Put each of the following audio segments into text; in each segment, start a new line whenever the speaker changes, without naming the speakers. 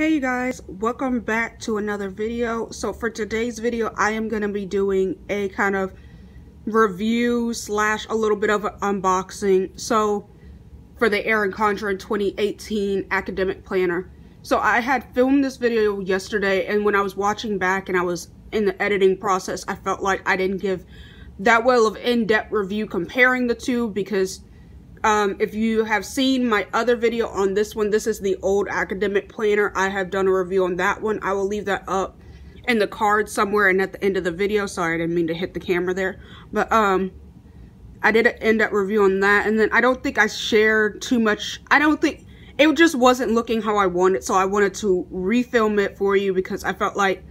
Hey you guys, welcome back to another video. So for today's video, I am going to be doing a kind of review slash a little bit of an unboxing. So for the Erin Condren 2018 Academic Planner. So I had filmed this video yesterday and when I was watching back and I was in the editing process, I felt like I didn't give that well of in-depth review comparing the two because um, if you have seen my other video on this one, this is the old academic planner. I have done a review on that one. I will leave that up in the card somewhere and at the end of the video. Sorry, I didn't mean to hit the camera there. But um, I did end up reviewing that. And then I don't think I shared too much. I don't think, it just wasn't looking how I wanted. So I wanted to refilm it for you because I felt like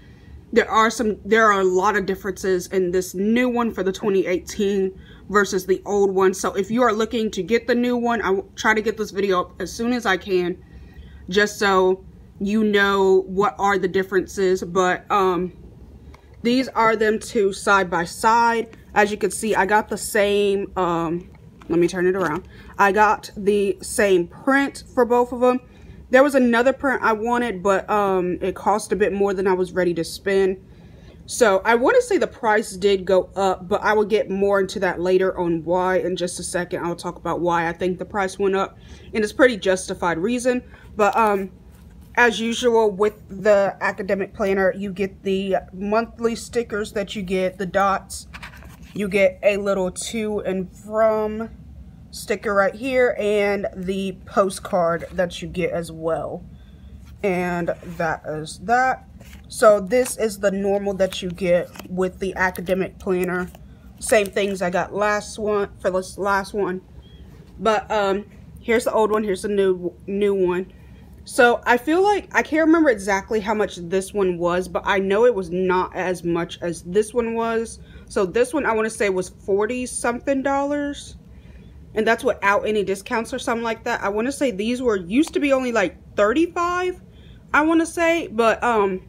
there are some, there are a lot of differences in this new one for the 2018 versus the old one. So if you are looking to get the new one, I will try to get this video up as soon as I can, just so you know what are the differences. But um, these are them two side by side. As you can see, I got the same, um, let me turn it around. I got the same print for both of them. There was another print I wanted, but um, it cost a bit more than I was ready to spend. So I want to say the price did go up, but I will get more into that later on why in just a second. I'll talk about why I think the price went up. And it's pretty justified reason. But um, as usual with the academic planner, you get the monthly stickers that you get, the dots. You get a little to and from sticker right here and the postcard that you get as well. And that is that. So this is the normal that you get with the academic planner. Same things I got last one for this last one. But um here's the old one, here's the new new one. So I feel like I can't remember exactly how much this one was, but I know it was not as much as this one was. So this one I want to say was 40 something dollars. And that's without any discounts or something like that. I want to say these were used to be only like 35 I want to say, but um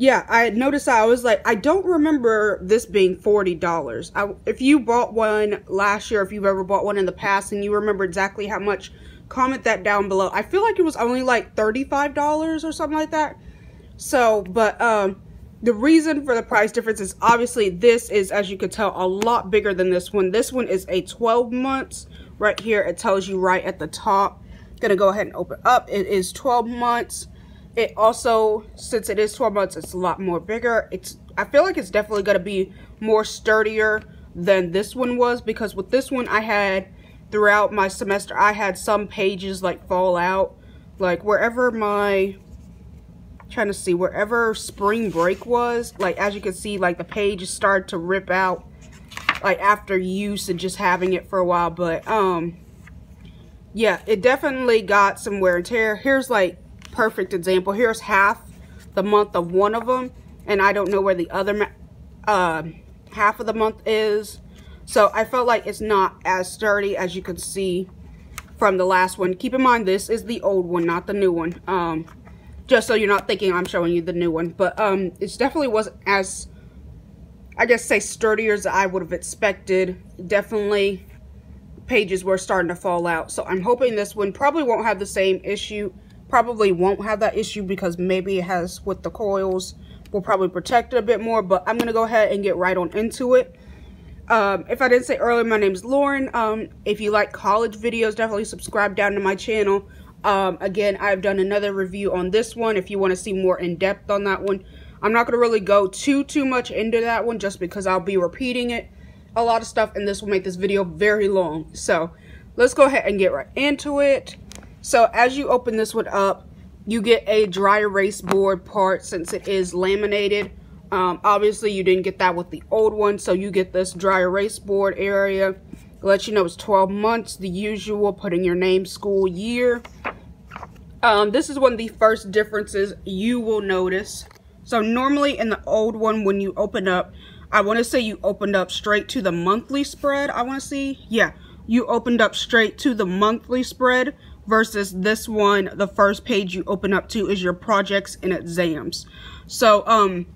yeah, I noticed I was like, I don't remember this being $40. I, if you bought one last year, if you've ever bought one in the past and you remember exactly how much, comment that down below. I feel like it was only like $35 or something like that. So, but um, the reason for the price difference is obviously this is, as you can tell, a lot bigger than this one. This one is a 12 months. Right here, it tells you right at the top. Gonna go ahead and open up. It is 12 months it also, since it is 12 months, it's a lot more bigger. It's I feel like it's definitely to be more sturdier than this one was because with this one I had throughout my semester I had some pages like fall out like wherever my trying to see wherever spring break was like as you can see like the pages started to rip out like after use and just having it for a while but um yeah it definitely got some wear and tear here's like perfect example. Here's half the month of one of them, and I don't know where the other uh, half of the month is. So I felt like it's not as sturdy as you can see from the last one. Keep in mind, this is the old one, not the new one. Um, just so you're not thinking I'm showing you the new one. But um, it definitely wasn't as, I guess, say sturdier as I would have expected. Definitely pages were starting to fall out. So I'm hoping this one probably won't have the same issue probably won't have that issue because maybe it has with the coils We'll probably protect it a bit more but i'm gonna go ahead and get right on into it um, if i didn't say earlier my name is lauren um, if you like college videos definitely subscribe down to my channel um, again i've done another review on this one if you want to see more in depth on that one i'm not going to really go too too much into that one just because i'll be repeating it a lot of stuff and this will make this video very long so let's go ahead and get right into it so as you open this one up, you get a dry erase board part since it is laminated. Um, obviously, you didn't get that with the old one, so you get this dry erase board area. Let you know it's 12 months, the usual, putting your name, school, year. Um, this is one of the first differences you will notice. So normally in the old one, when you open up, I want to say you opened up straight to the monthly spread, I want to see. Yeah, you opened up straight to the monthly spread versus this one, the first page you open up to is your projects and exams. So, um,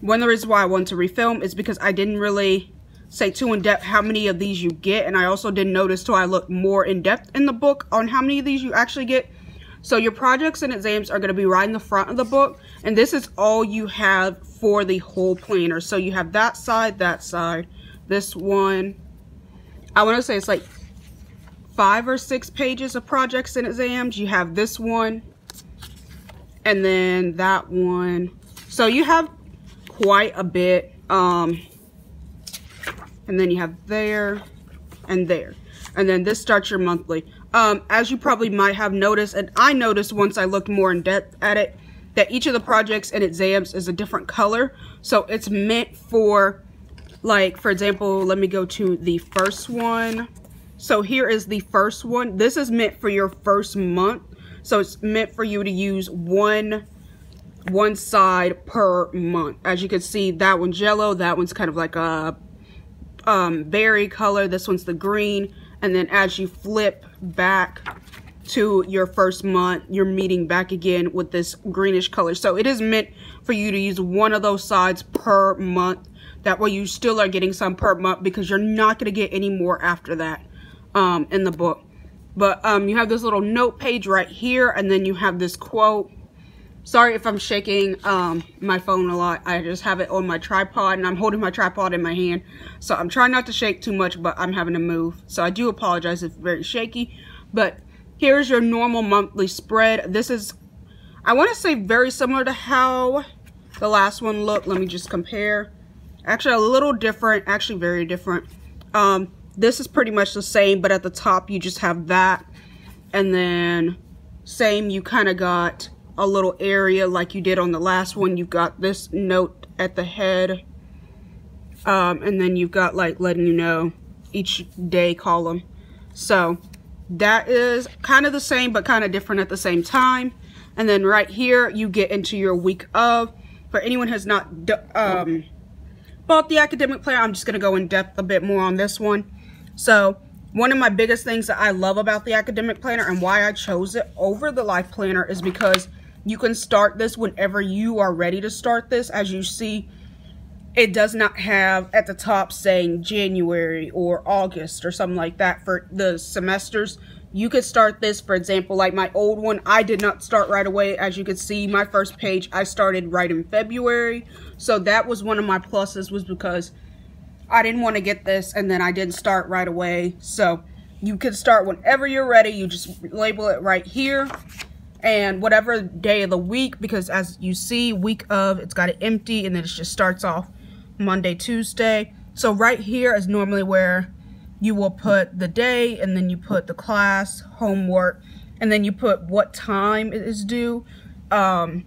one of the reasons why I wanted to refilm is because I didn't really say too in depth how many of these you get. And I also didn't notice till I looked more in depth in the book on how many of these you actually get. So your projects and exams are going to be right in the front of the book. And this is all you have for the whole planner. So you have that side, that side, this one. I want to say it's like five or six pages of projects and exams. You have this one and then that one. So you have quite a bit. Um, and then you have there and there. And then this starts your monthly. Um, as you probably might have noticed, and I noticed once I looked more in depth at it, that each of the projects and exams is a different color. So it's meant for, like, for example, let me go to the first one. So here is the first one. This is meant for your first month. So it's meant for you to use one one side per month. As you can see, that one's yellow. That one's kind of like a um, berry color. This one's the green. And then as you flip back to your first month, you're meeting back again with this greenish color. So it is meant for you to use one of those sides per month. That way you still are getting some per month because you're not going to get any more after that um, in the book. But um, you have this little note page right here, and then you have this quote. Sorry if I'm shaking um, my phone a lot. I just have it on my tripod, and I'm holding my tripod in my hand. So I'm trying not to shake too much, but I'm having to move. So I do apologize if it's very shaky. But here's your normal monthly spread. This is, I want to say very similar to how the last one looked. Let me just compare. Actually, a little different. Actually, very different. Um, this is pretty much the same, but at the top you just have that. And then same, you kind of got a little area like you did on the last one. You've got this note at the head. Um, and then you've got like letting you know each day column. So that is kind of the same, but kind of different at the same time. And then right here, you get into your week of. For anyone has not um, bought the academic planner, I'm just going to go in depth a bit more on this one. So one of my biggest things that I love about the academic planner and why I chose it over the life planner is because you can start this whenever you are ready to start this. As you see, it does not have at the top saying January or August or something like that for the semesters. You could start this, for example, like my old one, I did not start right away. As you can see, my first page, I started right in February. So that was one of my pluses was because I didn't want to get this and then I didn't start right away. So you could start whenever you're ready. You just label it right here and whatever day of the week because as you see week of it's got it empty and then it just starts off Monday, Tuesday. So right here is normally where you will put the day and then you put the class, homework, and then you put what time it is due. Um,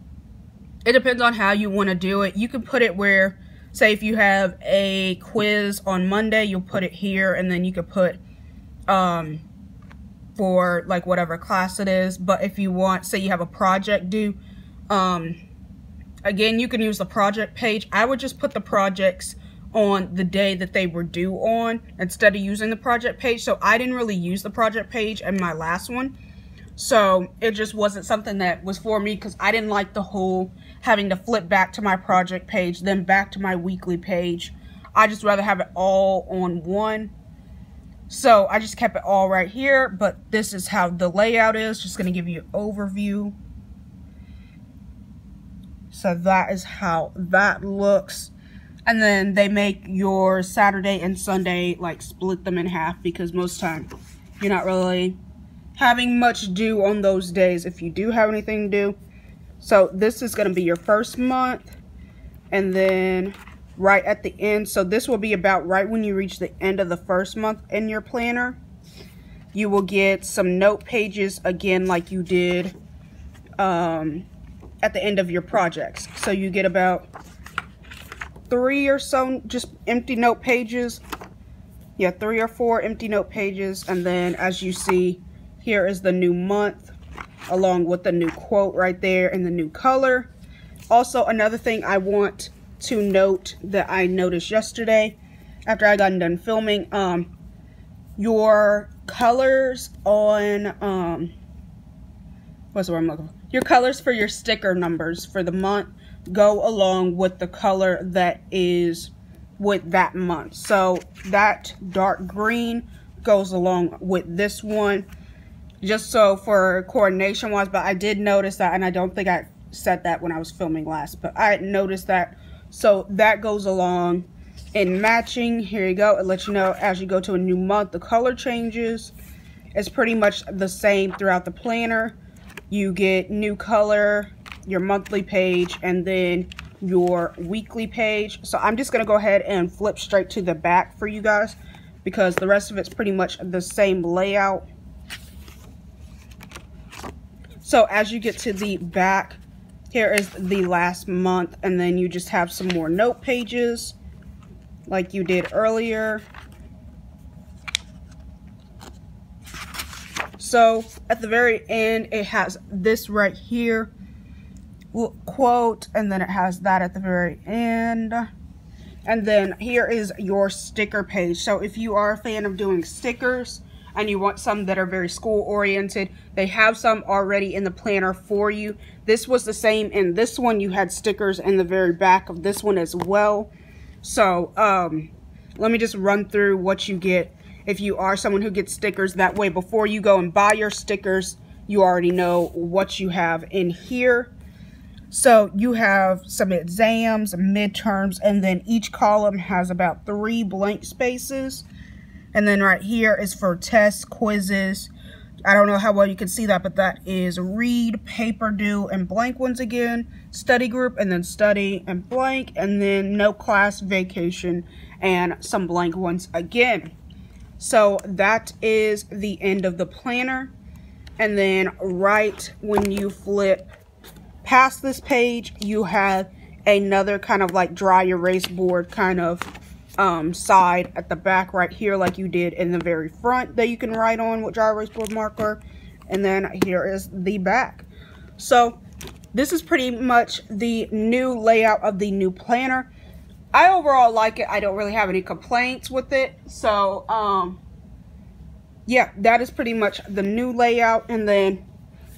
it depends on how you want to do it. You can put it where say if you have a quiz on Monday, you'll put it here and then you could put um, for like whatever class it is. But if you want, say you have a project due, um, again, you can use the project page. I would just put the projects on the day that they were due on instead of using the project page. So I didn't really use the project page in my last one. So it just wasn't something that was for me because I didn't like the whole having to flip back to my project page, then back to my weekly page. I just rather have it all on one. So I just kept it all right here, but this is how the layout is. Just to give you an overview. So that is how that looks. And then they make your Saturday and Sunday, like split them in half because most time you're not really having much due on those days. If you do have anything due, so this is to be your first month. And then right at the end. So this will be about right when you reach the end of the first month in your planner. You will get some note pages again like you did um, at the end of your projects. So you get about three or so just empty note pages. Yeah, three or four empty note pages. And then as you see, here is the new month along with the new quote right there and the new color. Also, another thing I want to note that I noticed yesterday after I got done filming, um, your colors on, um, what's the word I'm looking for? Your colors for your sticker numbers for the month go along with the color that is with that month. So that dark green goes along with this one just so for coordination wise, but I did notice that, and I don't think I said that when I was filming last, but I noticed that. So that goes along in matching. Here you go. It lets you know as you go to a new month, the color changes. It's pretty much the same throughout the planner. You get new color, your monthly page, and then your weekly page. So I'm just going to go ahead and flip straight to the back for you guys because the rest of it's pretty much the same layout. So as you get to the back, here is the last month, and then you just have some more note pages like you did earlier. So at the very end, it has this right here quote, and then it has that at the very end. And then here is your sticker page. So if you are a fan of doing stickers and you want some that are very school oriented, they have some already in the planner for you. This was the same in this one. You had stickers in the very back of this one as well. So um, let me just run through what you get if you are someone who gets stickers. That way before you go and buy your stickers, you already know what you have in here. So you have some exams, midterms, and then each column has about three blank spaces. And then right here is for tests, quizzes. I don't know how well you can see that, but that is read, paper due, and blank ones again. Study group, and then study and blank, and then no class, vacation, and some blank ones again. So that is the end of the planner. And then right when you flip past this page, you have another kind of like dry erase board kind of um, side at the back right here like you did in the very front that you can write on with dry erase board marker. And then here is the back. So this is pretty much the new layout of the new planner. I overall like it. I don't really have any complaints with it. So, um, yeah, that is pretty much the new layout. And then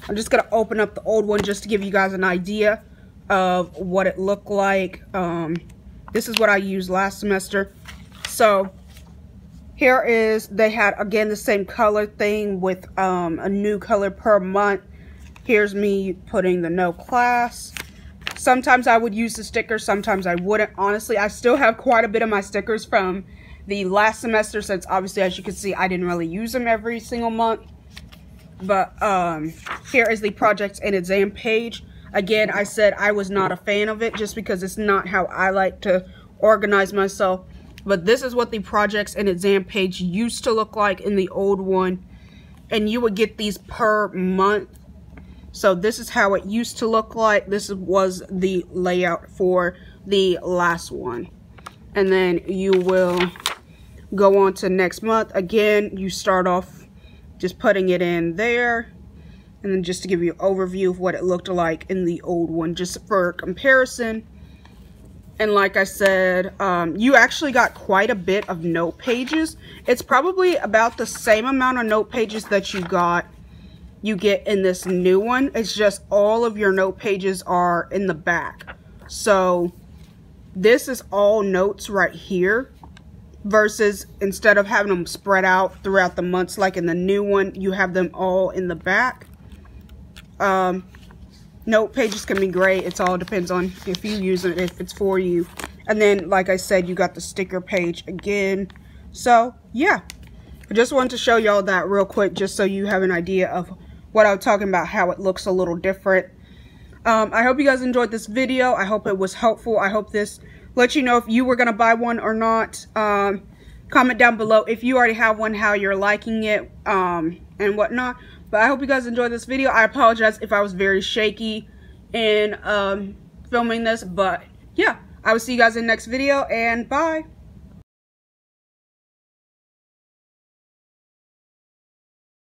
I'm just going to open up the old one just to give you guys an idea of what it looked like. Um, this is what I used last semester. So here is, they had, again, the same color thing with um, a new color per month. Here's me putting the no class. Sometimes I would use the stickers, sometimes I wouldn't. Honestly, I still have quite a bit of my stickers from the last semester since obviously, as you can see, I didn't really use them every single month. But um, here is the projects and exam page. Again, I said I was not a fan of it just because it's not how I like to organize myself. But this is what the projects and exam page used to look like in the old one. And you would get these per month. So this is how it used to look like. This was the layout for the last one. And then you will go on to next month. Again, you start off just putting it in there and then just to give you an overview of what it looked like in the old one just for comparison. And like I said um, you actually got quite a bit of note pages. It's probably about the same amount of note pages that you got you get in this new one. It's just all of your note pages are in the back. So this is all notes right here versus instead of having them spread out throughout the months like in the new one you have them all in the back um, note pages can be great It's all depends on if you use it if it's for you. And then like I said you got the sticker page again. So yeah. I just wanted to show y'all that real quick just so you have an idea of what I'm talking about how it looks a little different. Um, I hope you guys enjoyed this video. I hope it was helpful. I hope this let you know if you were going to buy one or not. Um, comment down below if you already have one, how you're liking it, um, and whatnot. But I hope you guys enjoyed this video. I apologize if I was very shaky in um, filming this, but yeah, I will see you guys in the next video, and bye.